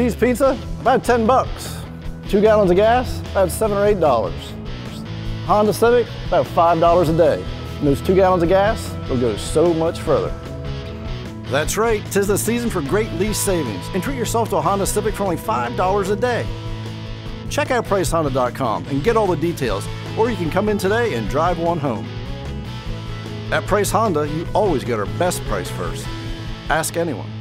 cheese pizza, about 10 bucks. Two gallons of gas, about seven or eight dollars. Honda Civic, about five dollars a day. And those two gallons of gas will go so much further. That's right, tis the season for great lease savings, and treat yourself to a Honda Civic for only $5 a day. Check out PriceHonda.com and get all the details, or you can come in today and drive one home. At Price Honda, you always get our best price first. Ask anyone.